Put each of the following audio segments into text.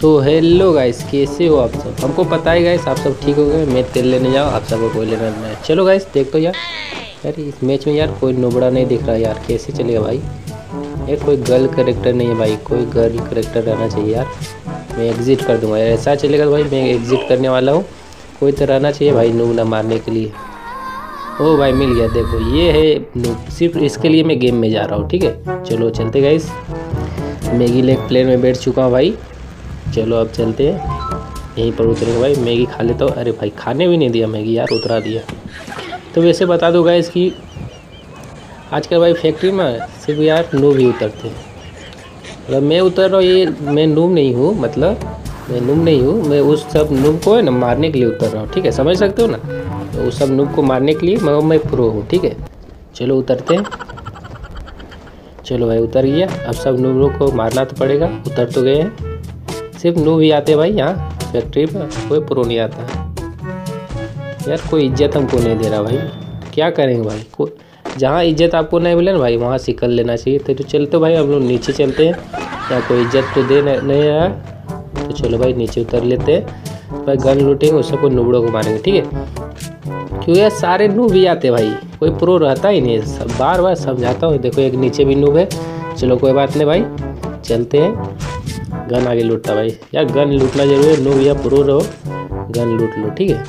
तो hello guys कैसे हो आप सब? हमको पता है गाइस आप सब ठीक हो गए मैं तेल लेने जाओ आप सबको कोई लेना नहीं चलो गाइस देख तो यार। यार इस मैच में यार कोई नोबड़ा नहीं दिख रहा यार। कैसे चलेगा भाई? यार, कोई गर्ल करेक्टर नहीं है भाई। कोई गर्ल करेक्टर रहना चाहिए यार। मैं एग्ज़िट कर दूँगा यार। ऐसा चलेगा तो भाई, मैं एग्ज़िट करने वाला हूँ। कोई तो रहना चाहिए भाई नूब ना मारने के लिए। ओ भाई, मिल गया। देखो, ये है नूब। सिर्फ़ इसके लिए मैं गेम में जा रहा हूँ, ठीक है? चलो, चलते गाइस मैगी लेग प्लेन में बैठ चुका हूँ भाई। चलो अब चलते हैं। यहीं पर उतरेंगे भाई। मैगी खा लेता हूँ। अरे भाई, खाने भी नहीं दिया मैगी यार, उतरा दिया। तो वैसे बता दो गाइस कि आजकल भाई फैक्ट्री में सिर्फ़ यार नूब ही उतरते हैं। मतलब मैं उतर रहा हूँ, ये मैं नूब नहीं हूँ मतलब मैं नूब नहीं हूँ। मैं उस सब नूब को है ना मारने के लिए उतर रहा हूँ, ठीक है? समझ सकते हो ना? तो उस सब नूब को मारने के लिए मैं मैं प्रो हूँ, ठीक है? चलो उतरते हैं। चलो भाई, उतर गया। अब सब नूबों को मारना तो पड़ेगा। उतर तो गए हैं। सिर्फ़ नूब ही आते भाई यहाँ फैक्ट्री पर कोई प्रो नहीं आता। यार कोई इज़्ज़त हमको नहीं दे रहा भाई। क्या करेंगे भाई? को जहाँ इज़्ज़त आपको नहीं मिले ना भाई वहाँ से कर लेना चाहिए। तो, तो चलते भाई हम लोग नीचे चलते हैं। या कोई इज़्ज़त तो दे नहीं रहा। तो चलो भाई नीचे उतर लेते हैं। भाई गन लूटेंगे उस सबको नुबड़ों को मारेंगे ठीक है? क्योंकि यार सारे नूब ही आते भाई। कोई प्रो रहता ही नहीं सब बार बार समझाता हूँ। देखो एक नीचे भी नूब है। चलो कोई बात नहीं भाई। चलते हैं। गन आगे लूटता भाई। यार गन लूटना ज़रूरी है नूब या प्रो रहो, गन लूट लो, ठीक है?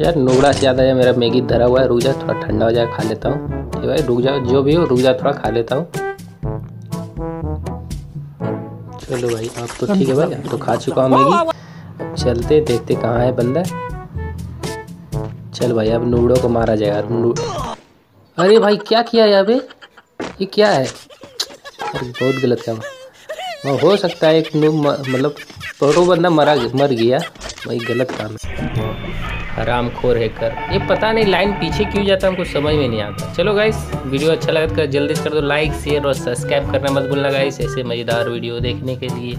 यार नोबड़ा से ज़्यादा है मेरा मैगी धरा हुआ है, रुक जा, थोड़ा ठंडा हो जाए, खा लेता हूँ। ठीक भाई, रुक जाओ, जो भी हो, रुक जा थोड़ा खा लेता हूँ। चलो भाई, आप तो ठीक है भाई अब तो खा चुका हूँ मैगी। अब चलते, देखते कहाँ है बंदा। चल भाई, अब नूबड़ों को मारा जाएगा अरे भाई, क्या किया अबे ये क्या है? बहुत गलत काम हाँ। सकता है एक मतलब प्रो बंदा मरा मर गया। वही गलत काम है। आराम खोर है कर ये पता नहीं लाइन पीछे क्यों जाता हमको समझ में नहीं आता। चलो गाइस वीडियो अच्छा लगा तो जल्दी से कर दो लाइक शेयर और सब्सक्राइब करना मत भूलना गाइस ऐसे मज़ेदार वीडियो देखने के लिए।